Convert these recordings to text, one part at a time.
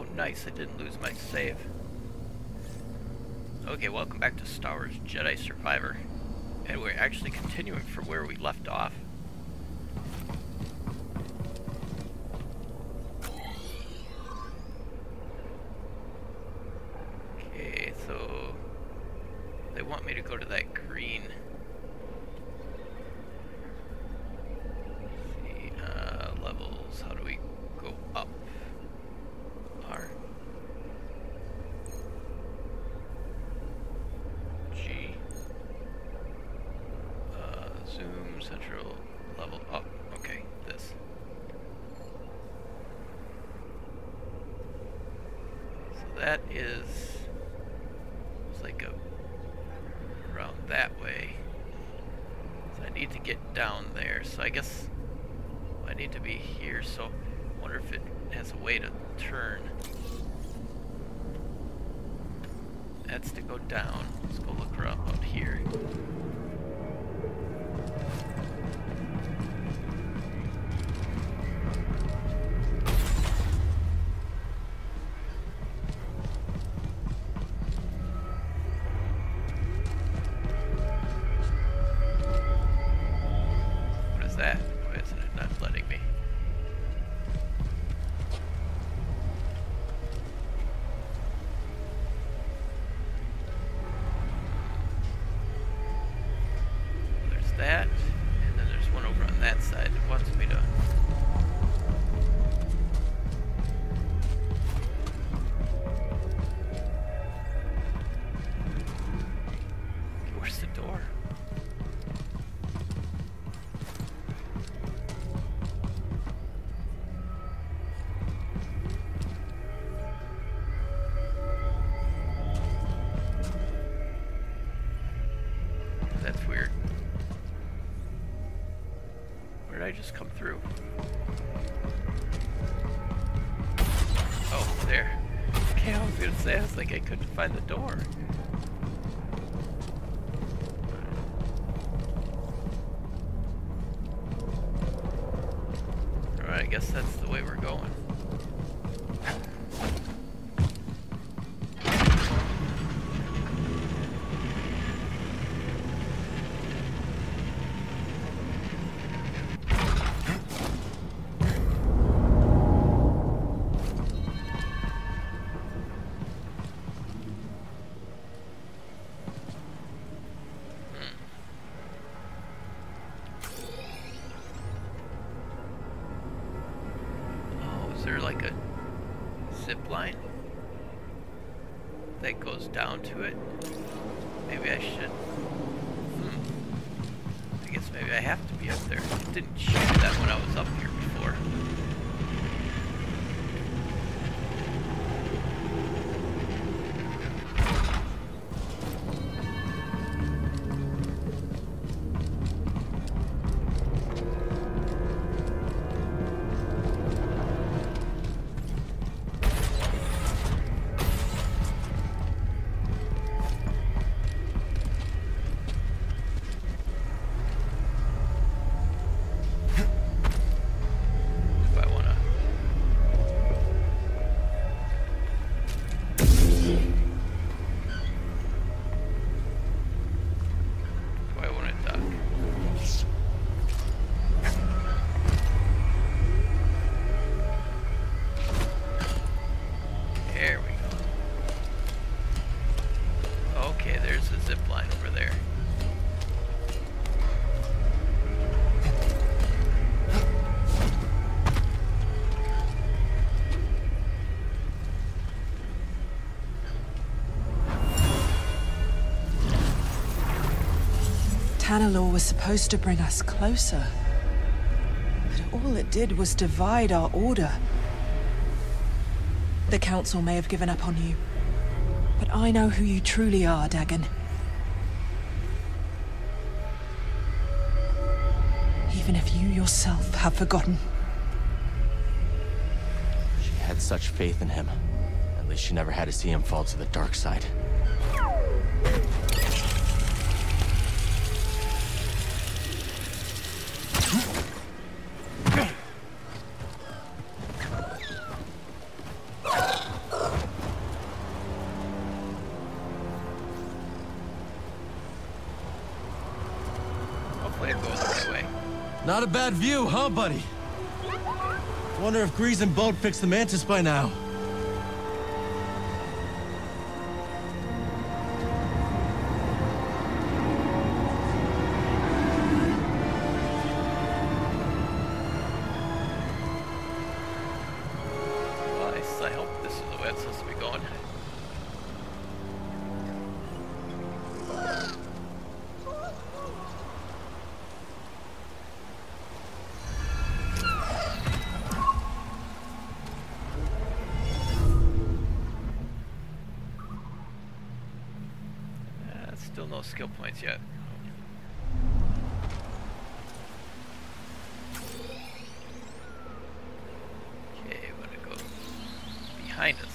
Oh, nice. I didn't lose my save. Okay, welcome back to Star Wars Jedi Survivor. And we're actually continuing from where we left off. Okay, so they want me to go to that green. Let's see, uh, levels. How do we go up? R. G. Uh, zoom central level up. Okay, this. So that is it's like a around that way. So I need to get down there. So I guess I need to be here. So I wonder if it has a way to turn. That's to go down. Let's go look around out here. I couldn't find the door. Alright, I guess that's the way we're going. Zip line that goes down to it? Maybe I should. Hmm. I guess maybe I have to be up there. It didn't show that when I was up here Tanalorr was supposed to bring us closer. But all it did was divide our order. The Council may have given up on you. But I know who you truly are, Dagan. Even if you yourself have forgotten. She had such faith in him. At least she never had to see him fall to the dark side. Not a bad view, huh, buddy? Wonder if Greez and Bode fixed the Mantis by now. Still no skill points yet. Okay, I'm gonna go behind us.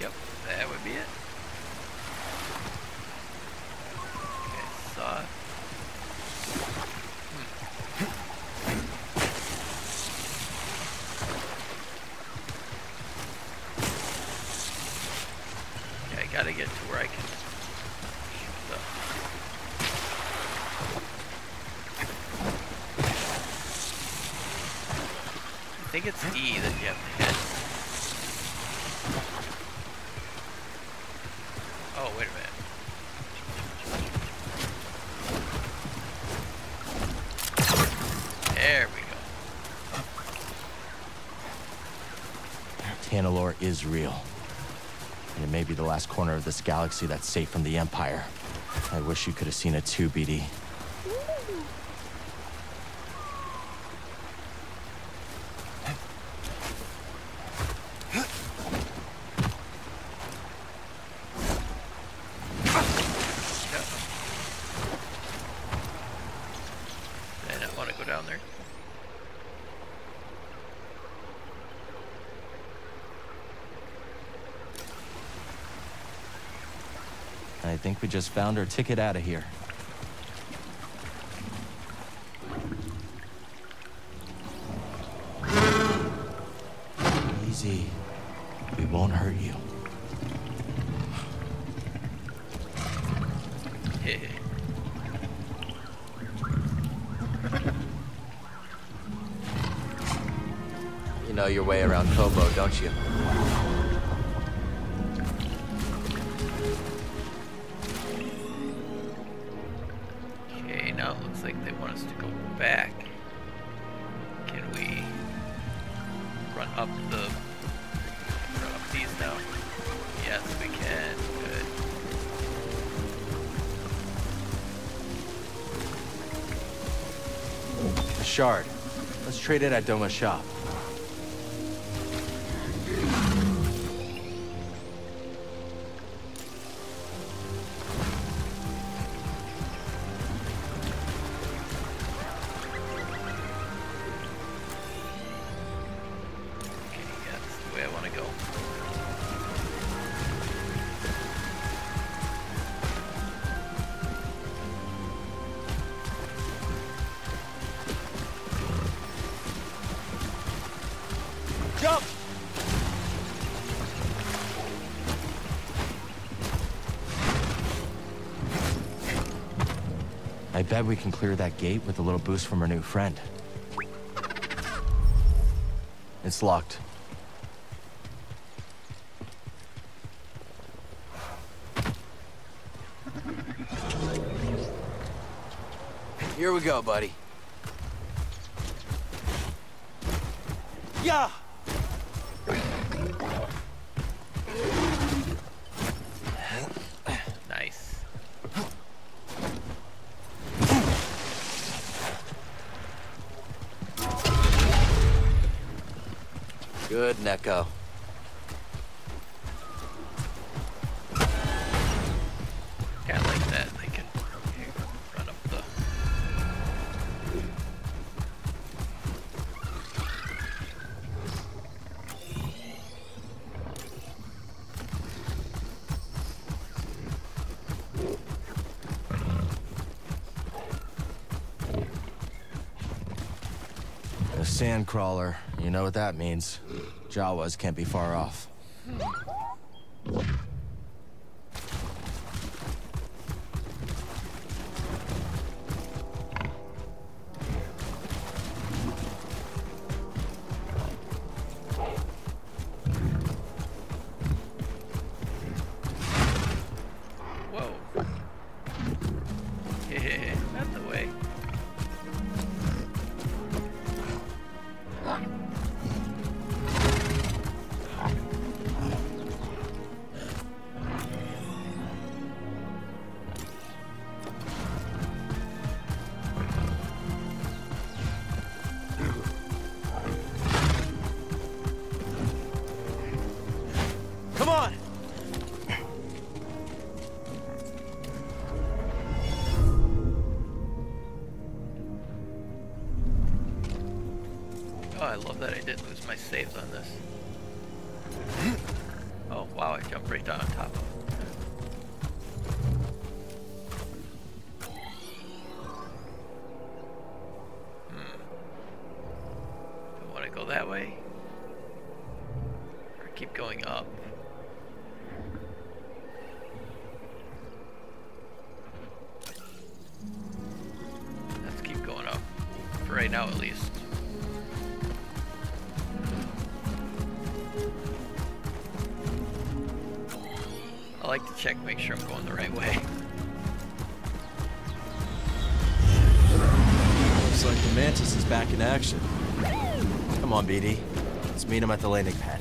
Yep, that would be it. Okay, saw it. Okay, I gotta get to where I can I think it's E that you have to hit. Oh, wait a minute. There we go. Tanalorr is real. And it may be the last corner of this galaxy that's safe from the Empire. I wish you could have seen it too, BD. Yep. Did I not want to go down there? I think we just found our ticket out of here. Easy. We won't hurt you. You know your way around Koboh, don't you? Up the up these now? Yes, we can. Good. The shard. Let's trade it at Doma's shop. Bet we can clear that gate with a little boost from our new friend. It's locked. Here we go, buddy. Yeah! Nice. Good, Nekko. Kind of like that. They can here, run up the. A sand crawler. You know what that means. Jawas can't be far off. I love that I didn't lose my saves on this. Oh, wow, I jumped right down on top of it. Hmm. Do I want like to check, make sure I'm going the right way. Looks like the Mantis is back in action. Come on, BD. Let's meet him at the landing pad.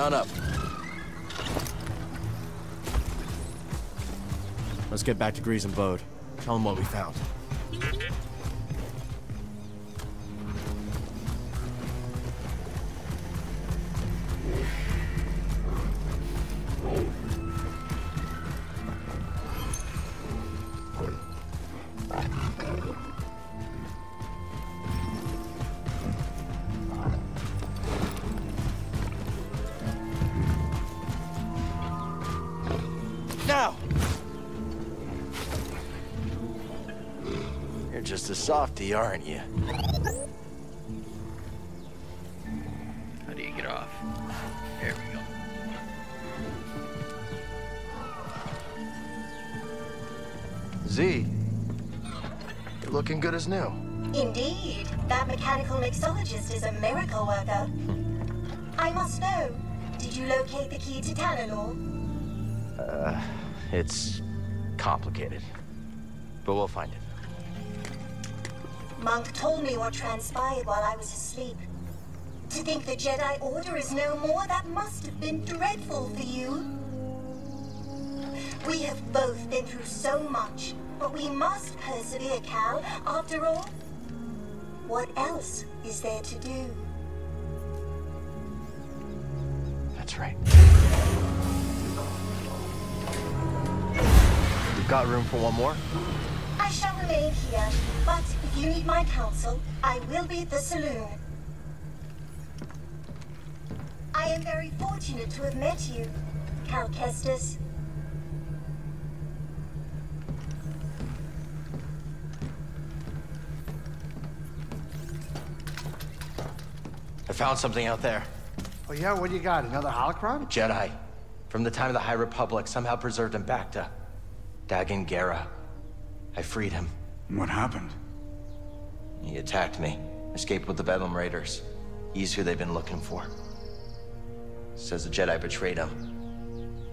On up. Let's get back to Greez and Bode. Tell them what we found. Just a softie, aren't you? How do you get off? There we go. Z, you're looking good as new. Indeed, that mechanical mixologist is a miracle worker. I must know, did you locate the key to Tanalorr? Uh, it's complicated, but we'll find it. Monk told me what transpired while I was asleep. To think the Jedi Order is no more, that must have been dreadful for you. We have both been through so much, but we must persevere, Cal. After all, what else is there to do? That's right. We've got room for one more? I shall remain here, but if you need my counsel, I will be at the saloon. I am very fortunate to have met you, Cal Kestis. I found something out there. Oh yeah, what do you got? Another holocron? Jedi. From the time of the High Republic, somehow preserved in Bacta. Dagan Gera. I freed him. What happened? He attacked me. Escaped with the Bedlam Raiders. He's who they've been looking for. Says the Jedi betrayed him.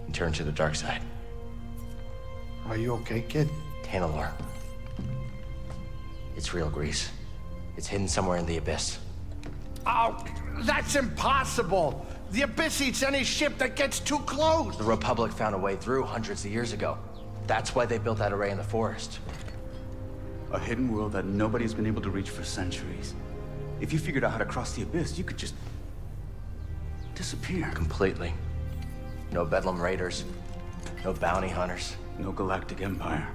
And turned to the dark side. Are you okay, kid? Tanalorr. It's real Greez. It's hidden somewhere in the abyss. Oh, that's impossible! The Abyss eats any ship that gets too close! The Republic found a way through hundreds of years ago. That's why they built that array in the forest. A hidden world that nobody's been able to reach for centuries. If you figured out how to cross the abyss, you could just disappear. Completely. No Bedlam Raiders. No bounty hunters. No galactic empire.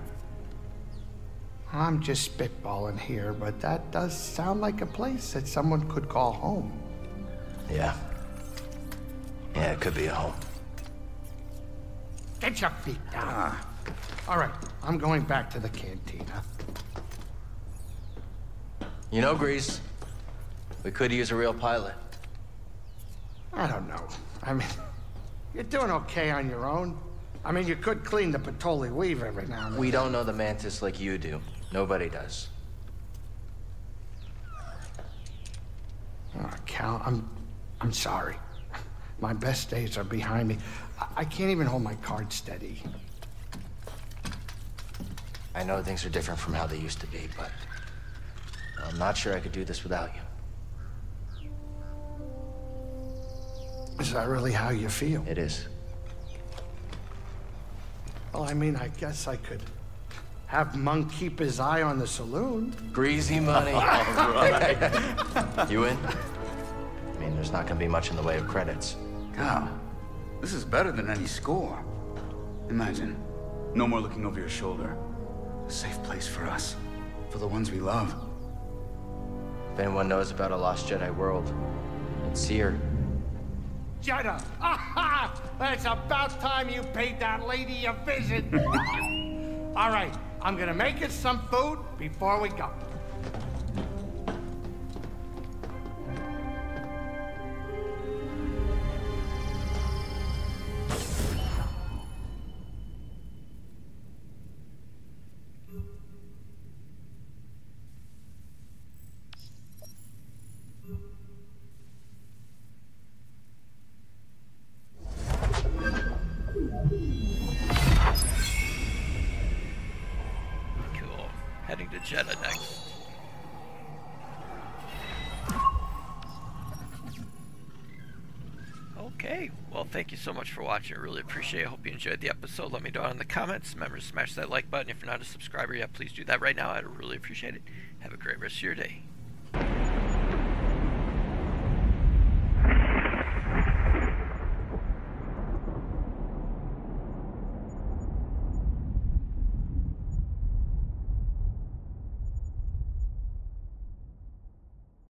I'm just spitballing here, but that does sound like a place that someone could call home. Yeah. Yeah, it could be a home. Get your feet down. Ah. All right, I'm going back to the cantina. You know, Greez, we could use a real pilot. I don't know. I mean, you're doing okay on your own. I mean, you could clean the Patoli weave every now and then. We don't know the Mantis like you do. Nobody does. Oh, Cal, I'm, I'm sorry. My best days are behind me. I, I can't even hold my card steady. I know things are different from how they used to be, but I'm not sure I could do this without you. Is that really how you feel? It is. Well, I mean, I guess I could have Monk keep his eye on the saloon. Greasy money. you in? I mean, there's not gonna be much in the way of credits. Cal, this is better than any score. Imagine, no more looking over your shoulder. A safe place for us, for the ones we love. If anyone knows about a lost Jedi world, it's Cere. Jedha! Aha! It's about time you paid that lady a visit. All right, I'm gonna make us some food before we go. Heading to Jedha next. Okay, well, thank you so much for watching. I really appreciate it. I hope you enjoyed the episode. Let me know in the comments. Remember to smash that like button. If you're not a subscriber yet, please do that right now. I'd really appreciate it. Have a great rest of your day.